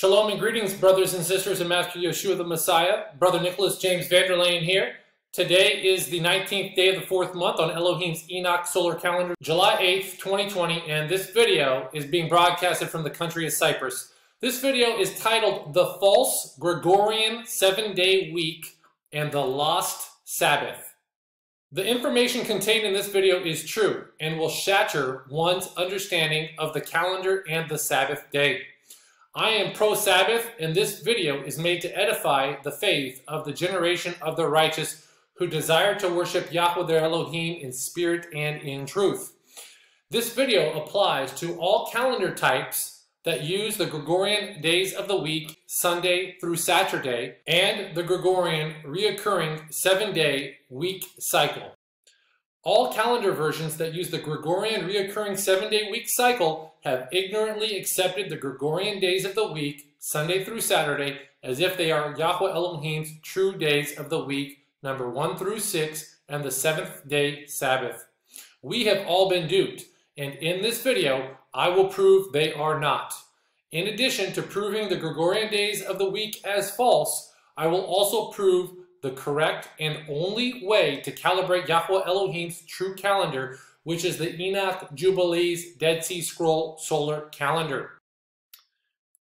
Shalom and greetings, brothers and sisters, and Master Yeshua the Messiah. Brother Nicholas James VanderLaan here. Today is the 19th day of the fourth month on Elohim's Enoch solar calendar, July 8th, 2020, and this video is being broadcasted from the country of Cyprus. This video is titled The False Gregorian Seven Day Week and the Lost Sabbath. The information contained in this video is true and will shatter one's understanding of the calendar and the Sabbath day. I am pro-Sabbath, and this video is made to edify the faith of the generation of the righteous who desire to worship Yahweh their Elohim in spirit and in truth. This video applies to all calendar types that use the Gregorian days of the week, Sunday through Saturday, and the Gregorian reoccurring seven-day week cycle. All calendar versions that use the Gregorian reoccurring seven-day week cycle have ignorantly accepted the Gregorian days of the week, Sunday through Saturday, as if they are Yahweh Elohim's true days of the week, number 1 through 6, and the seventh day Sabbath. We have all been duped, and in this video, I will prove they are not. In addition to proving the Gregorian days of the week as false, I will also prove the correct and only way to calibrate Yahweh Elohim's true calendar, which is the Enoch Jubilees Dead Sea Scroll solar calendar.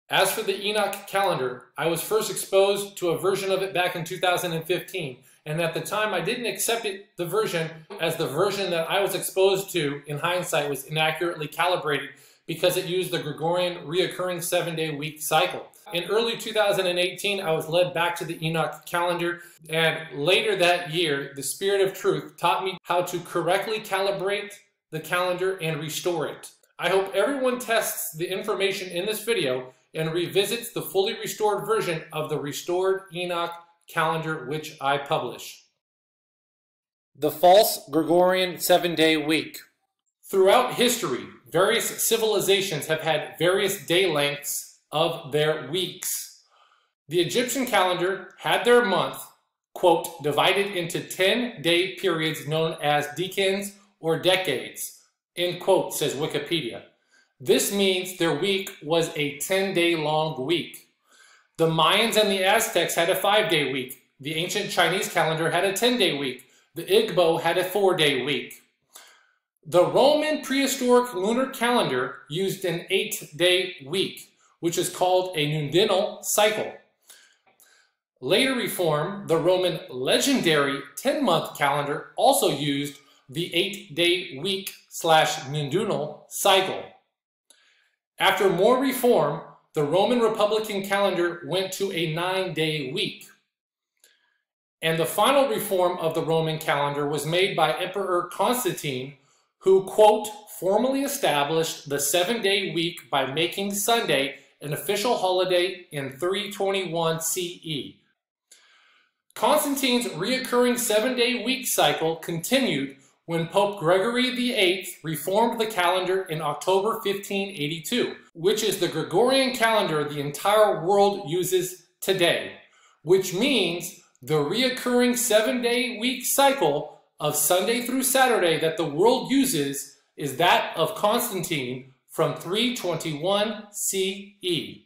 As for the Enoch calendar, I was first exposed to a version of it back in 2015, and at the time I didn't accept it, the version as the version that I was exposed to in hindsight was inaccurately calibrated because it used the Gregorian reoccurring seven-day week cycle. In early 2018, I was led back to the Enoch calendar, and later that year, the Spirit of Truth taught me how to correctly calibrate the calendar and restore it. I hope everyone tests the information in this video and revisits the fully restored version of the restored Enoch calendar which I publish. The false Gregorian seven-day week. Throughout history, various civilizations have had various day lengths of their weeks. The Egyptian calendar had their month, quote, divided into 10 day periods known as decans or decades, end quote, says Wikipedia. This means their week was a 10 day long week. The Mayans and the Aztecs had a five day week. The ancient Chinese calendar had a 10 day week. The Igbo had a four day week. The Roman prehistoric lunar calendar used an eight day week which is called a nundinal cycle. Later reform, the Roman legendary 10-month calendar also used the eight-day week slash nundinal cycle. After more reform, the Roman Republican calendar went to a nine-day week. And the final reform of the Roman calendar was made by Emperor Constantine, who, quote, formally established the seven-day week by making Sunday an official holiday in 321 CE. Constantine's reoccurring seven-day week cycle continued when Pope Gregory VIII reformed the calendar in October 1582, which is the Gregorian calendar the entire world uses today, which means the reoccurring seven-day week cycle of Sunday through Saturday that the world uses is that of Constantine from 321 CE.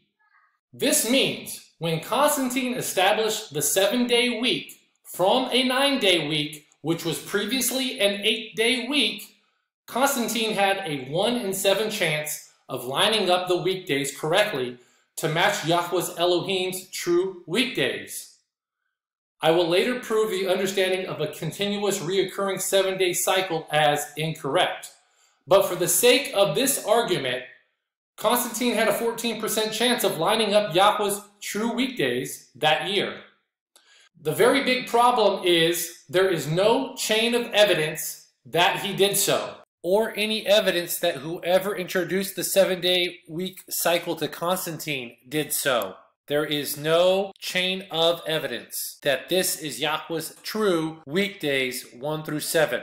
This means when Constantine established the seven-day week from a nine-day week, which was previously an eight-day week, Constantine had a 1 in 7 chance of lining up the weekdays correctly to match Yahweh's Elohim's true weekdays. I will later prove the understanding of a continuous reoccurring seven-day cycle as incorrect. But for the sake of this argument, Constantine had a 14% chance of lining up Yahweh's true weekdays that year. The very big problem is there is no chain of evidence that he did so, or any evidence that whoever introduced the seven day week cycle to Constantine did so. There is no chain of evidence that this is Yahweh's true weekdays 1 through 7.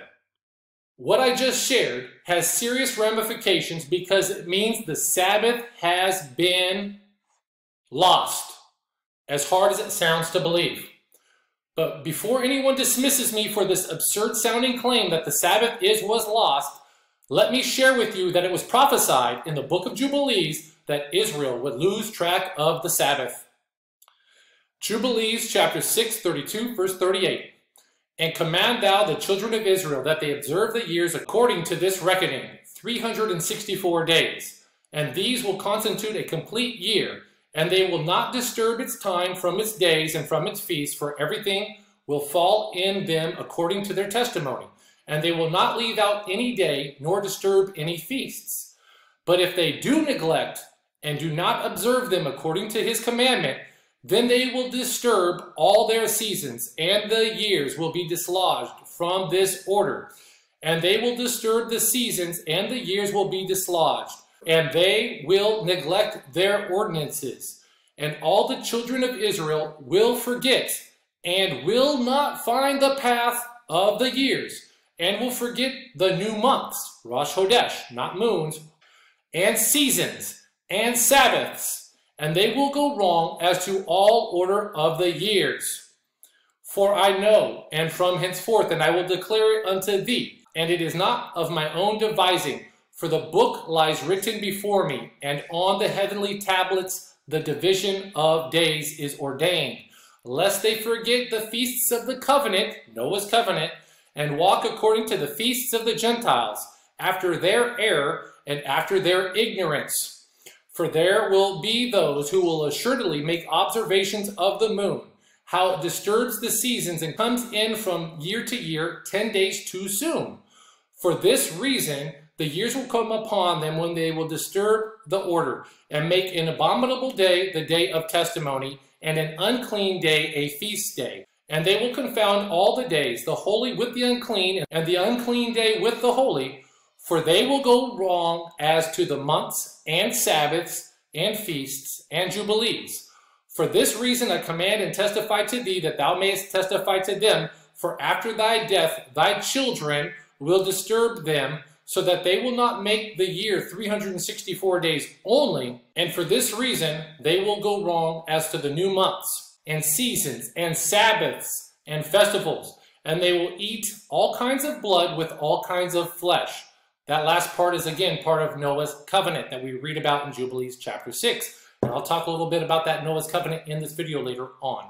What I just shared has serious ramifications because it means the Sabbath has been lost, as hard as it sounds to believe. But before anyone dismisses me for this absurd sounding claim that the Sabbath is was lost, let me share with you that it was prophesied in the book of Jubilees that Israel would lose track of the Sabbath. Jubilees chapter 6, 32, verse 38. And command thou the children of Israel that they observe the years according to this reckoning, 364 days. And these will constitute a complete year, and they will not disturb its time from its days and from its feasts, for everything will fall in them according to their testimony. And they will not leave out any day, nor disturb any feasts. But if they do neglect and do not observe them according to his commandment, then they will disturb all their seasons, and the years will be dislodged from this order. And they will disturb the seasons, and the years will be dislodged. And they will neglect their ordinances. And all the children of Israel will forget, and will not find the path of the years, and will forget the new months, Rosh Hodesh, not moons, and seasons, and Sabbaths, and they will go wrong as to all order of the years. For I know, and from henceforth, and I will declare it unto thee, and it is not of my own devising, for the book lies written before me, and on the heavenly tablets the division of days is ordained, lest they forget the feasts of the covenant, Noah's covenant, and walk according to the feasts of the Gentiles, after their error and after their ignorance. For there will be those who will assuredly make observations of the moon, how it disturbs the seasons and comes in from year to year 10 days too soon. For this reason, the years will come upon them when they will disturb the order and make an abominable day the day of testimony and an unclean day a feast day. And they will confound all the days, the holy with the unclean, and the unclean day with the holy, for they will go wrong as to the months and Sabbaths and feasts and jubilees. For this reason I command and testify to thee that thou mayest testify to them, for after thy death thy children will disturb them, so that they will not make the year 364 days only, and for this reason they will go wrong as to the new months and seasons and Sabbaths and festivals, and they will eat all kinds of blood with all kinds of flesh. That last part is again part of Noah's covenant that we read about in Jubilees chapter 6. And I'll talk a little bit about that Noah's covenant in this video later on.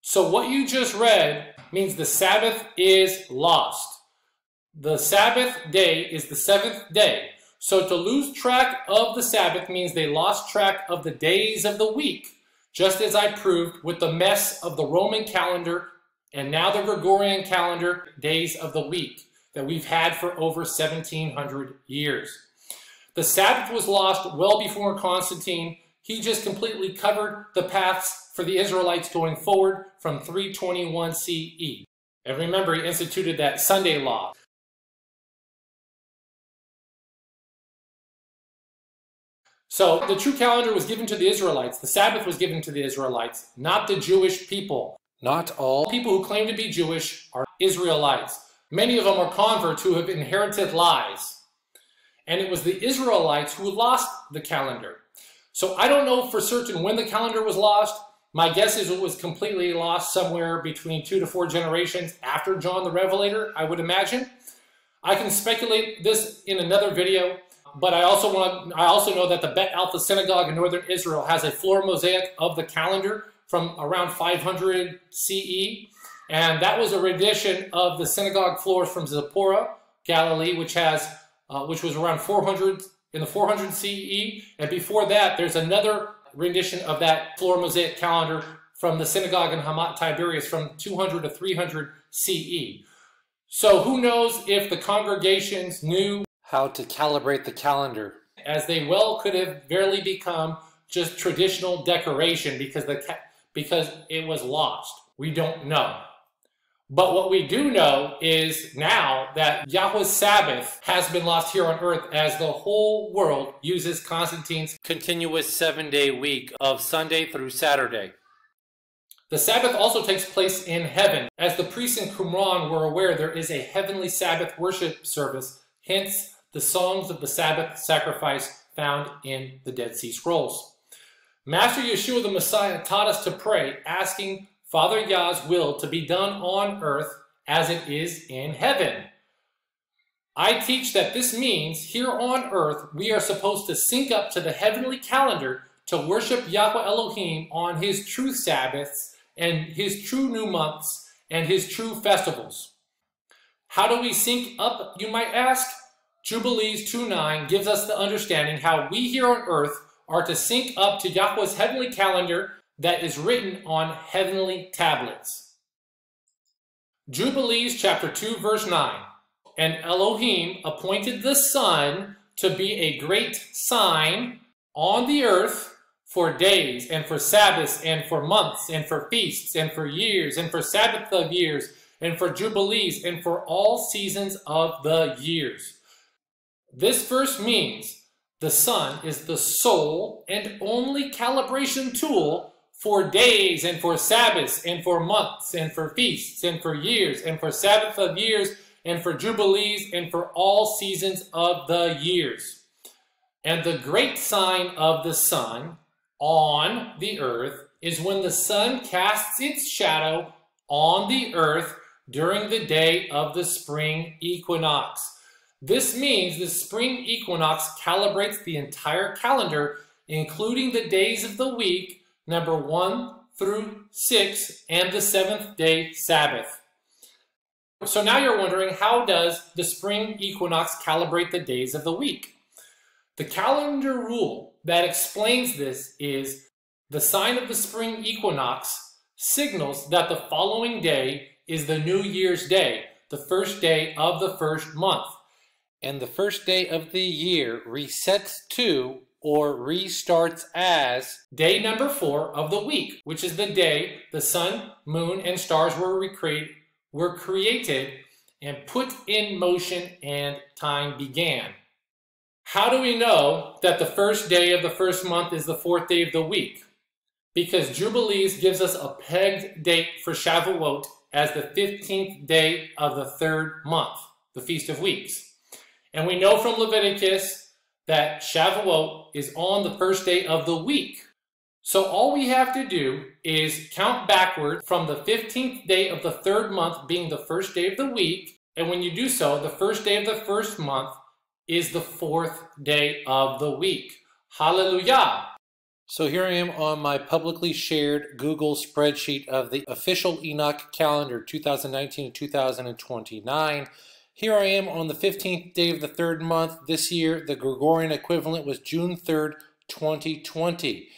So what you just read means the Sabbath is lost. The Sabbath day is the seventh day. So to lose track of the Sabbath means they lost track of the days of the week, just as I proved with the mess of the Roman calendar and now the Gregorian calendar days of the week that we've had for over 1700 years. The Sabbath was lost well before Constantine. He just completely covered the paths for the Israelites going forward from 321 CE. And remember, he instituted that Sunday law. So the true calendar was given to the Israelites. The Sabbath was given to the Israelites, not the Jewish people. Not all people who claim to be Jewish are Israelites. Many of them are converts who have inherited lies. And it was the Israelites who lost the calendar. So I don't know for certain when the calendar was lost. My guess is it was completely lost somewhere between two to four generations after John the Revelator, I would imagine. I can speculate this in another video, but I also want I also know that the Bet Alpha Synagogue in northern Israel has a floor mosaic of the calendar from around 500 CE. And that was a rendition of the synagogue floors from Zippori, Galilee, which has, uh, which was around 400 in the 400 CE. And before that, there's another rendition of that floor mosaic calendar from the synagogue in Hamat Tiberias from 200 to 300 CE. So who knows if the congregations knew how to calibrate the calendar, as they well could have barely become just traditional decoration because the because it was lost. We don't know. But what we do know is now that Yahweh's Sabbath has been lost here on earth as the whole world uses Constantine's continuous seven day week of Sunday through Saturday. The Sabbath also takes place in heaven. As the priests in Qumran were aware, there is a heavenly Sabbath worship service, hence the songs of the Sabbath sacrifice found in the Dead Sea Scrolls. Master Yeshua the Messiah taught us to pray, asking Father Yah's will to be done on earth as it is in heaven. I teach that this means here on earth we are supposed to sync up to the heavenly calendar to worship Yahweh Elohim on his true Sabbaths and his true new months and his true festivals. How do we sync up, you might ask? Jubilees 2.9 gives us the understanding how we here on earth are to sync up to Yahweh's heavenly calendar that is written on heavenly tablets. Jubilees chapter 2 verse 9 And Elohim appointed the sun to be a great sign on the earth for days and for Sabbaths and for months and for feasts and for years and for Sabbath of years and for jubilees and for all seasons of the years. This verse means the sun is the sole and only calibration tool for days and for Sabbaths and for months and for feasts and for years and for Sabbath of years and for jubilees and for all seasons of the years. And the great sign of the sun on the earth is when the sun casts its shadow on the earth during the day of the spring equinox. This means the spring equinox calibrates the entire calendar, including the days of the week number 1 through 6, and the seventh day Sabbath. So now you're wondering, how does the spring equinox calibrate the days of the week? The calendar rule that explains this is the sign of the spring equinox signals that the following day is the New Year's Day, the first day of the first month. And the first day of the year resets to or restarts as day number four of the week, which is the day the sun, moon, and stars were, recreate, were created and put in motion and time began. How do we know that the first day of the first month is the fourth day of the week? Because Jubilees gives us a pegged date for Shavuot as the 15th day of the third month, the Feast of Weeks. And we know from Leviticus that Shavuot is on the first day of the week. So all we have to do is count backward from the 15th day of the third month being the first day of the week. And when you do so, the first day of the first month is the fourth day of the week. Hallelujah! So here I am on my publicly shared Google spreadsheet of the official Enoch calendar 2019 2029. Here I am on the 15th day of the third month. This year, the Gregorian equivalent was June 3rd, 2020.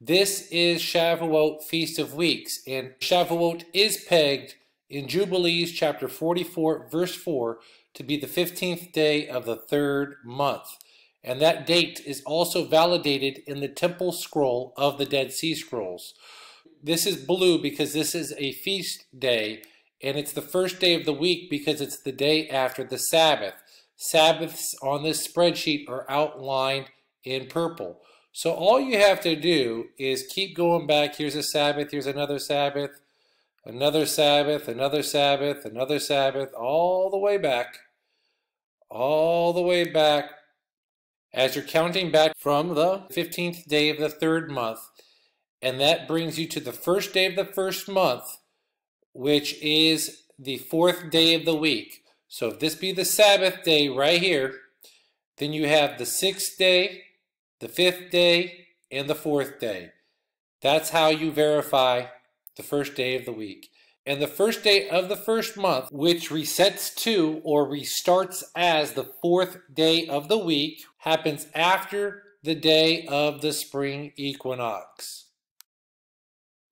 This is Shavuot Feast of Weeks, and Shavuot is pegged in Jubilees chapter 44, verse 4, to be the 15th day of the third month. And that date is also validated in the temple scroll of the Dead Sea Scrolls. This is blue because this is a feast day and it's the first day of the week because it's the day after the Sabbath. Sabbaths on this spreadsheet are outlined in purple. So all you have to do is keep going back. Here's a Sabbath, here's another Sabbath, another Sabbath, another Sabbath, another Sabbath, all the way back, all the way back as you're counting back from the 15th day of the third month. And that brings you to the first day of the first month, which is the fourth day of the week. So if this be the Sabbath day right here, then you have the sixth day, the fifth day, and the fourth day. That's how you verify the first day of the week. And the first day of the first month, which resets to or restarts as the fourth day of the week, happens after the day of the spring equinox.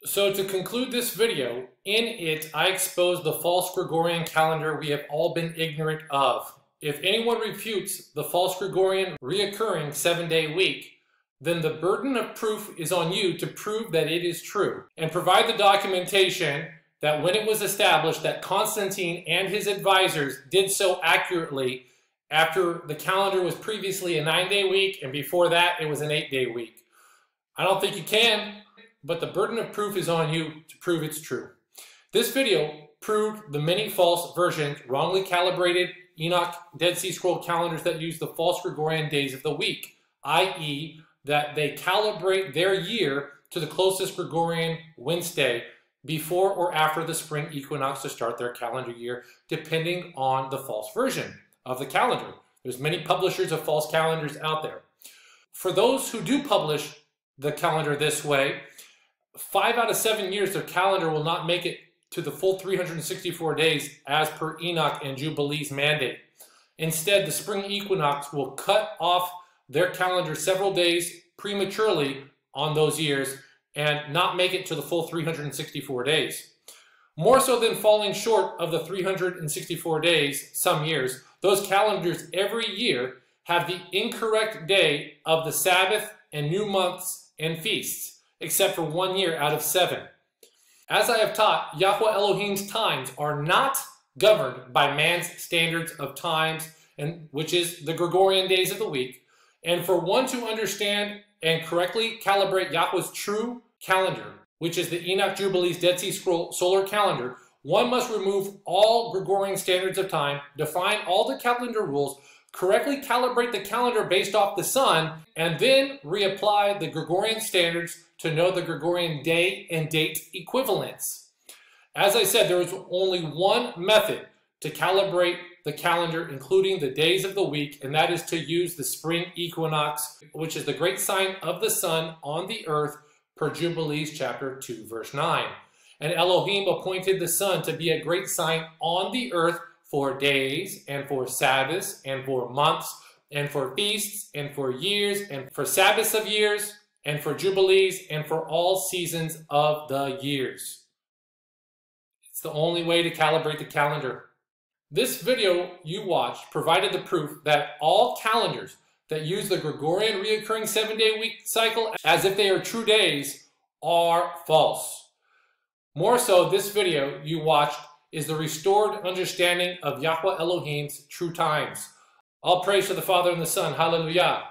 So to conclude this video, in it I expose the false Gregorian calendar we have all been ignorant of. If anyone refutes the false Gregorian reoccurring seven-day week, then the burden of proof is on you to prove that it is true and provide the documentation that when it was established that Constantine and his advisors did so accurately after the calendar was previously a nine-day week and before that it was an eight-day week. I don't think you can but the burden of proof is on you to prove it's true. This video proved the many false versions, wrongly calibrated Enoch Dead Sea Scroll calendars that use the false Gregorian days of the week, i.e. that they calibrate their year to the closest Gregorian Wednesday before or after the spring equinox to start their calendar year, depending on the false version. of the calendar. There's many publishers of false calendars out there. For those who do publish the calendar this way, five out of seven years their calendar will not make it to the full 364 days as per Enoch and Jubilee's mandate. Instead, the spring equinox will cut off their calendar several days prematurely on those years and not make it to the full 364 days. More so than falling short of the 364 days some years, those calendars every year have the incorrect day of the Sabbath and new months and feasts, except for one year out of seven. As I have taught, Yahweh Elohim's times are not governed by man's standards of times, and which is the Gregorian days of the week. And for one to understand and correctly calibrate Yahweh's true calendar, which is the Enoch Jubilee's Dead Sea Scroll solar calendar, one must remove all Gregorian standards of time, define all the calendar rules, correctly calibrate the calendar based off the sun, and then reapply the Gregorian standards to know the Gregorian day and date equivalents. As I said, there is only one method to calibrate the calendar, including the days of the week, and that is to use the spring equinox, which is the great sign of the sun on the earth per Jubilees chapter 2, verse 9. And Elohim appointed the sun to be a great sign on the earth for days and for Sabbaths and for months and for feasts and for years and for Sabbaths of years and for Jubilees and for all seasons of the years. It's the only way to calibrate the calendar. This video you watched provided the proof that all calendars that use the Gregorian reoccurring seven-day week cycle as if they are true days are false. More so, this video you watched is the restored understanding of Yahweh Elohim's true times. All praise to the Father and the Son. Hallelujah.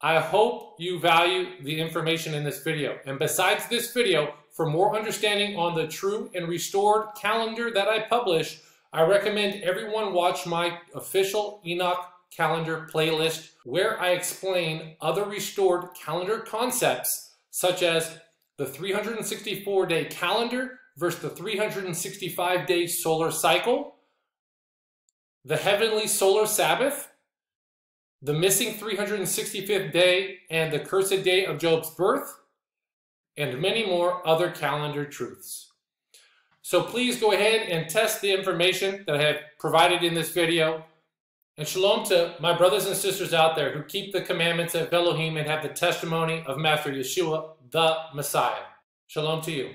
I hope you value the information in this video. And besides this video, for more understanding on the true and restored calendar that I publish, I recommend everyone watch my official Enoch calendar playlist where I explain other restored calendar concepts such as the 364 day calendar versus the 365 day solar cycle, the heavenly solar Sabbath, the missing 365th day and the cursed day of Job's birth, and many more other calendar truths. So please go ahead and test the information that I have provided in this video. And shalom to my brothers and sisters out there who keep the commandments of Elohim and have the testimony of Master Yeshua, the Messiah. Shalom to you.